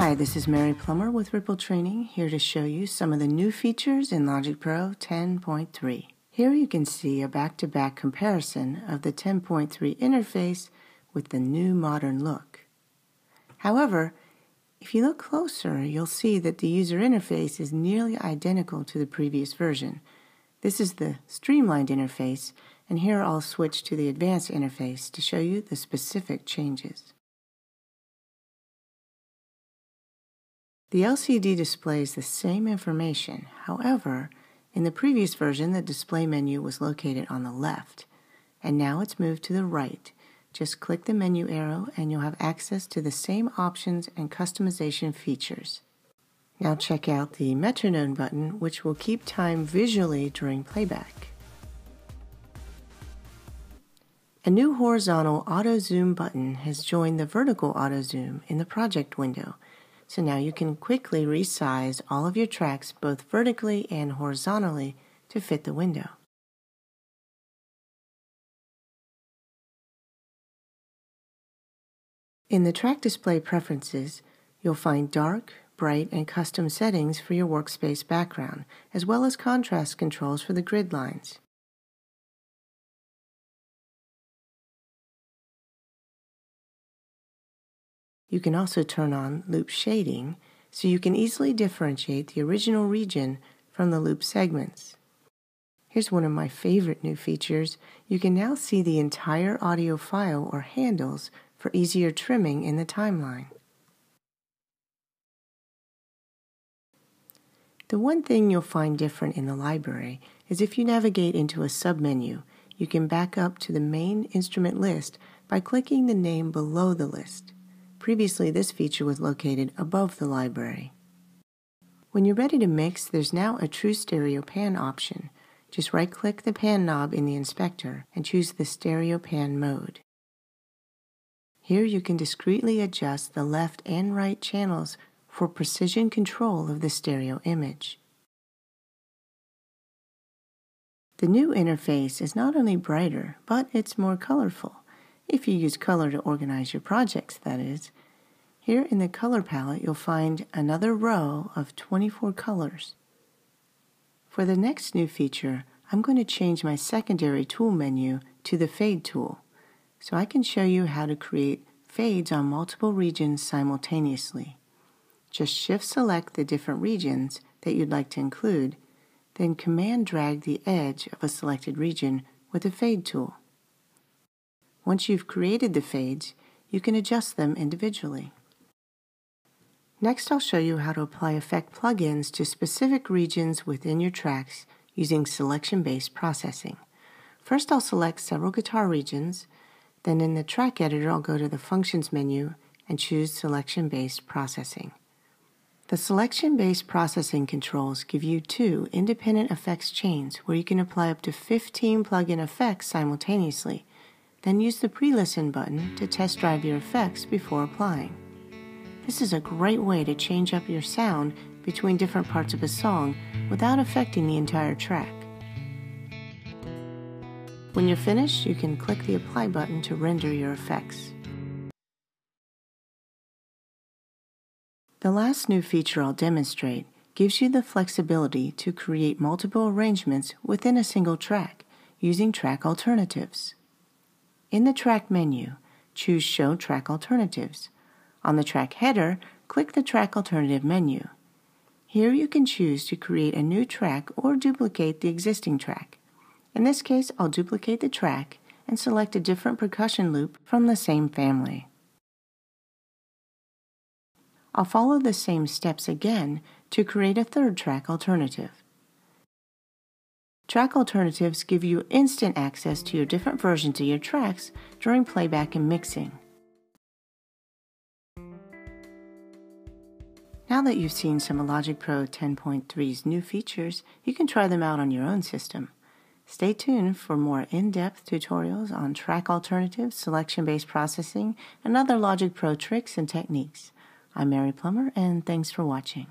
Hi, this is Mary Plummer with Ripple Training, here to show you some of the new features in Logic Pro 10.3. Here you can see a back-to-back comparison of the 10.3 interface with the new modern look. However, if you look closer, you'll see that the user interface is nearly identical to the previous version. This is the streamlined interface, and here I'll switch to the advanced interface to show you the specific changes. The LCD displays the same information. However, in the previous version, the display menu was located on the left, and now it's moved to the right. Just click the menu arrow and you'll have access to the same options and customization features. Now check out the metronome button, which will keep time visually during playback. A new horizontal auto zoom button has joined the vertical auto zoom in the project window so now you can quickly resize all of your tracks both vertically and horizontally to fit the window. In the track display preferences, you'll find dark, bright, and custom settings for your workspace background, as well as contrast controls for the grid lines. You can also turn on loop shading so you can easily differentiate the original region from the loop segments. Here's one of my favorite new features. You can now see the entire audio file or handles for easier trimming in the timeline. The one thing you'll find different in the library is if you navigate into a submenu, you can back up to the main instrument list by clicking the name below the list. Previously, this feature was located above the library. When you're ready to mix, there's now a True Stereo Pan option. Just right-click the pan knob in the inspector and choose the Stereo Pan mode. Here you can discreetly adjust the left and right channels for precision control of the stereo image. The new interface is not only brighter, but it's more colorful if you use color to organize your projects, that is. Here in the color palette, you'll find another row of 24 colors. For the next new feature, I'm going to change my secondary tool menu to the Fade tool, so I can show you how to create fades on multiple regions simultaneously. Just shift select the different regions that you'd like to include, then command drag the edge of a selected region with the Fade tool. Once you've created the fades, you can adjust them individually. Next, I'll show you how to apply effect plugins to specific regions within your tracks using selection-based processing. First, I'll select several guitar regions. Then in the track editor, I'll go to the Functions menu and choose Selection-Based Processing. The selection-based processing controls give you two independent effects chains where you can apply up to 15 plugin effects simultaneously then use the pre-listen button to test drive your effects before applying. This is a great way to change up your sound between different parts of a song without affecting the entire track. When you're finished, you can click the Apply button to render your effects. The last new feature I'll demonstrate gives you the flexibility to create multiple arrangements within a single track using track alternatives. In the track menu, choose Show Track Alternatives. On the track header, click the Track Alternative menu. Here you can choose to create a new track or duplicate the existing track. In this case, I'll duplicate the track and select a different percussion loop from the same family. I'll follow the same steps again to create a third track alternative. Track alternatives give you instant access to your different versions of your tracks during playback and mixing. Now that you've seen some of Logic Pro 10.3's new features, you can try them out on your own system. Stay tuned for more in-depth tutorials on track alternatives, selection-based processing, and other Logic Pro tricks and techniques. I'm Mary Plummer, and thanks for watching.